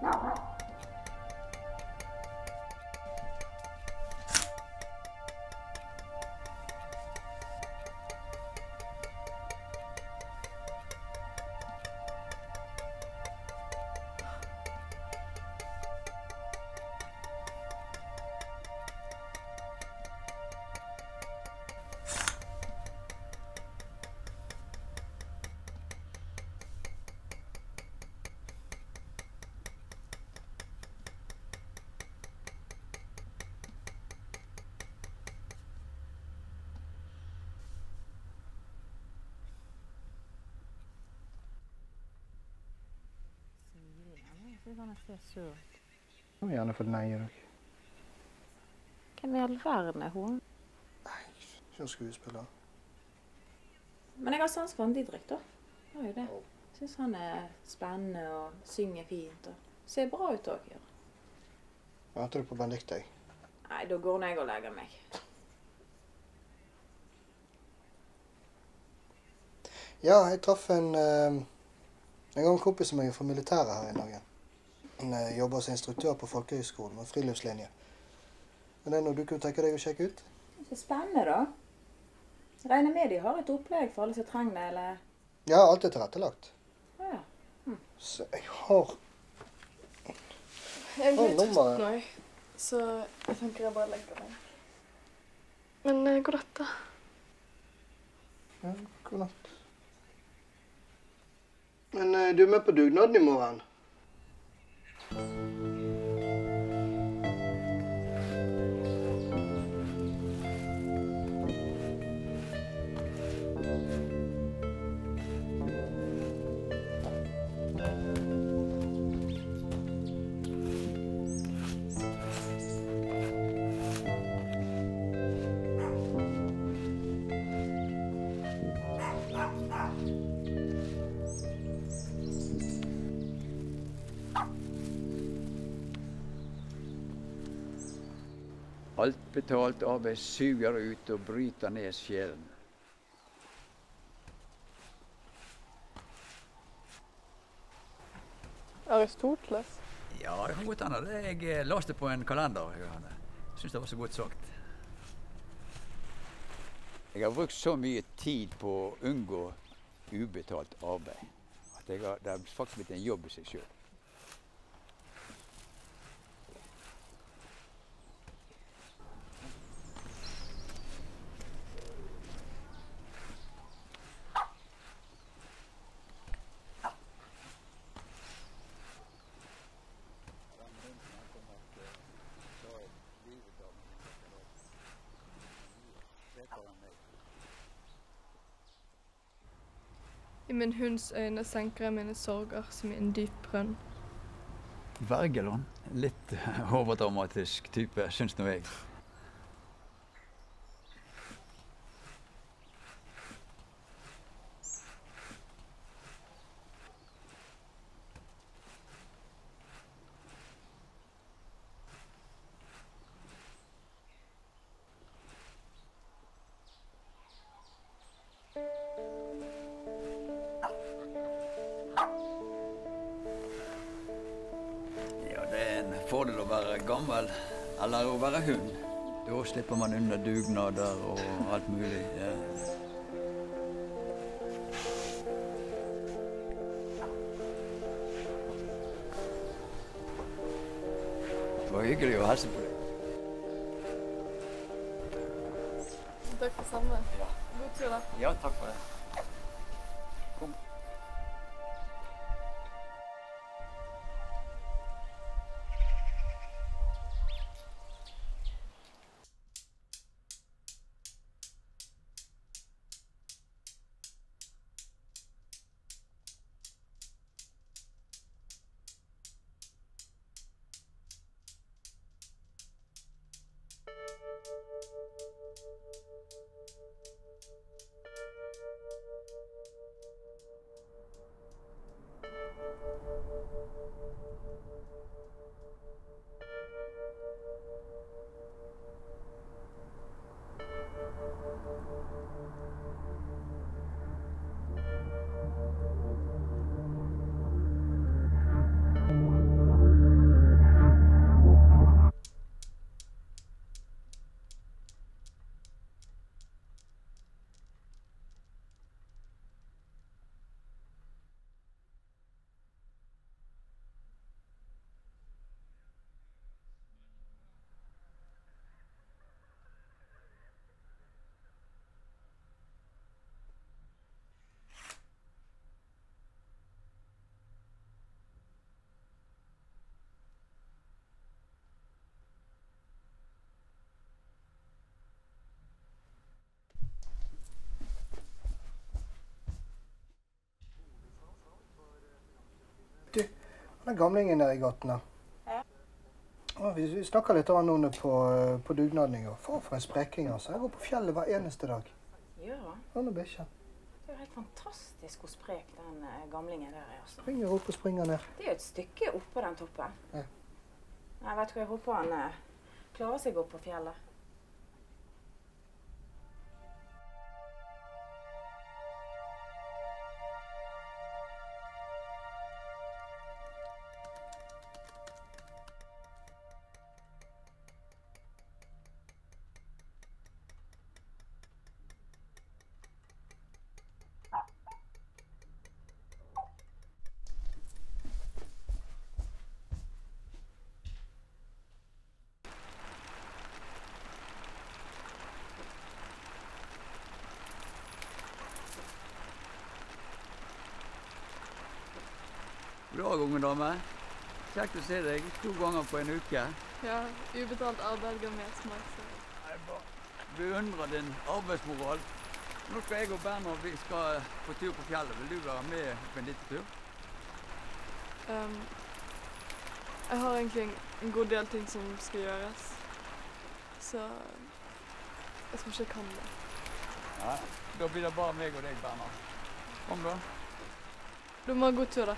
No. Hun har gjerne fått nei i dag. Hvem i all verden er hun? Nei, Ikke skuespiller. Men jeg har sans for han Didrik, da. Jeg har jo det. Syns han er spennende og synger fint og ser bra ut òg. Hva Venter du på Benedicte? jeg? Nei, da går jeg og legger meg. Ja, jeg traff en eh, en gammel kompis av meg fra militæret her i Norge. Han eh, jobber som instruktør på folkehøyskolen med friluftslinje. Er det noe du kunne tenke deg å sjekke ut? Så spennende, da. Regner med de har et opplegg for alle som trenger det, eller? Ja, alt er tilrettelagt. Ja. ja. Så jeg har Jeg blir Å, trøtt nå. Så jeg tenker jeg bare legger meg. Men eh, god natt, da. ja, God natt. Men eh, du er med på dugnaden i morgen? Alt betalt arbeid suger ut og bryter ned sjelen. Aristoteles. Ja, det kan godt hende. Jeg leste det på en kalender. Johanne. Syns det var så godt sagt. Jeg har brukt så mye tid på å unngå ubetalt arbeid at jeg har, det har faktisk blitt en jobb i seg sjøl. Min hunds øyne senker jeg mine sorger som i en dyp brønn. Wergeland. Litt eh, overdramatisk type, syns nå jeg. Gammel eller å være hund. Da slipper man unna dugnader og alt mulig. Ja. Det var hyggelig å hilse på deg. Takk for samme. God tur, da. Ja, takk for det. Den gamlingen der i gaten. Ja. Vi, vi snakka litt om noen på, på dugnaden i går. Far for en spreking, altså. Jeg går på fjellet hver eneste dag. Han? Han og bikkja. Det er jo helt fantastisk hvor sprek den eh, gamlingen der er. altså. Springer opp og springer ned. Det er jo et stykke oppå den toppen. Ja. Jeg vet hva, jeg håper han eh, klarer seg opp på fjellet. Dag, unge dame. Kjekt å se deg to ganger på en uke. Ja, ubetalt arbeid ga mer smak, så Jeg bare beundrer din arbeidsmoral. Nå skal jeg og Bernhard vi skal på tur på fjellet. Vil du være med på en liten tur? um, Jeg har egentlig en, en god del ting som skal gjøres. Så jeg tror ikke jeg kan det. Ja. Da blir det bare meg og deg, Bernhard. Kom, da. Du må ha god tur, da.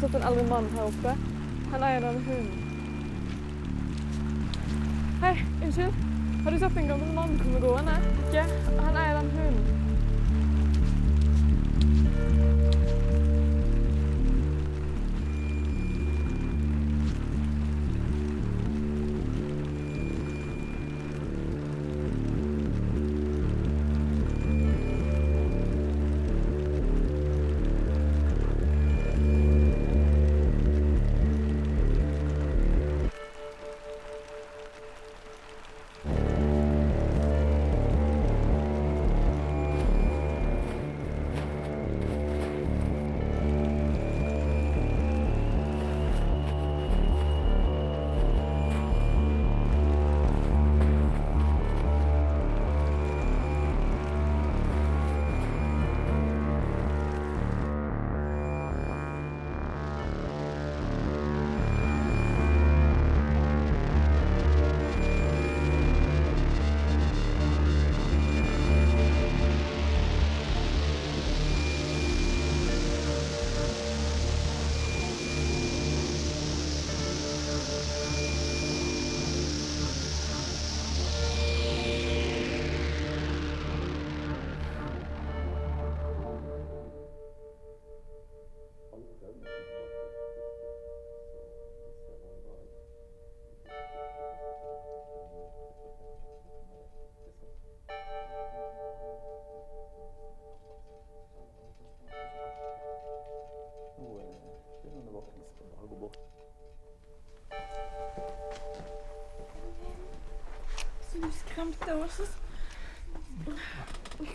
Sett en eldre mann her oppe? Han eier denne hunden. Hei, unnskyld. Har du sett en gammel mann komme gående? Ikke? Han eier den hunden.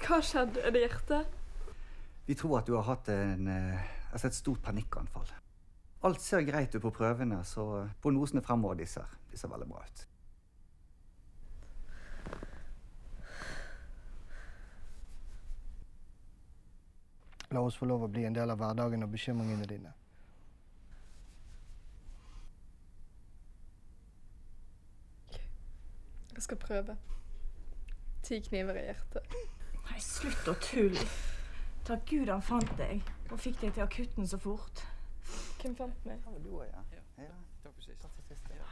Hva skjedde? Er det hjertet? Vi tror at du har hatt en, eh, altså et stort panikkanfall. Alt ser greit ut på prøvene, så prognosene fremover de ser, de ser veldig bra ut. La oss få lov å bli en del av hverdagen og bekymringene dine. Jeg skal prøve. Ti kniver i hjertet. Nei, slutt å tulle. Takk Gud han fant deg og fikk deg til akutten så fort. Hvem fant meg?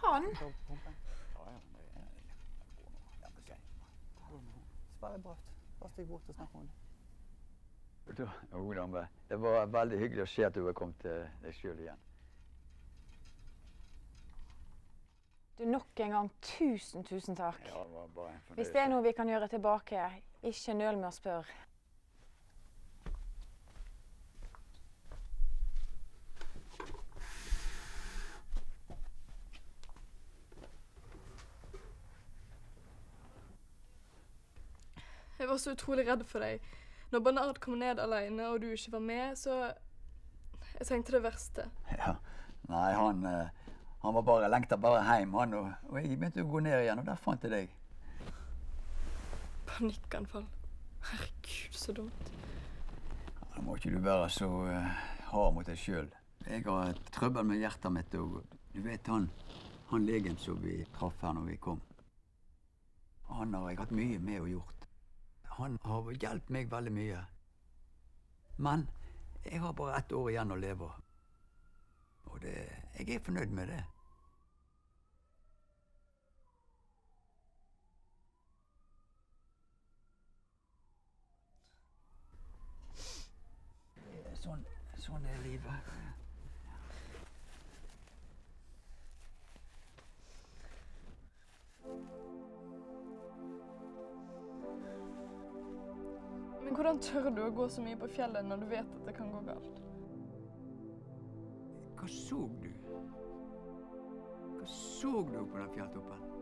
Han? Sverre Bratt, bare stikk bort og snakk men Det var veldig hyggelig å se at du var kommet til deg sjøl igjen. Du, nok en gang tusen, tusen takk. Ja, det var bare en Hvis det er noe vi kan gjøre tilbake, ikke nøl med å spørre. Jeg var så utrolig redd for deg. Når Bernard kom ned alene og du ikke var med, så Jeg tenkte det verste. Ja. Nei, han, eh, han var bare, lengta bare hjem, han. Og, og jeg begynte å gå ned igjen, og der fant jeg deg. Panikkanfall. Herregud, så dumt. Ja, Da må ikke du være så uh, hard mot deg sjøl. Jeg har trøbbel med hjertet mitt, og du vet han, han legen som vi traff her når vi kom. Han har jeg hatt mye med og gjort. Han har hjulpet meg veldig mye. Men jeg har bare ett år igjen å leve. Og det, jeg er fornøyd med det. Det Sånn, sånn er livet. Men hvordan tør du å gå så mye på fjellet når du vet at det kan gå galt? Hva så du? Hva så du på den fjelltoppen?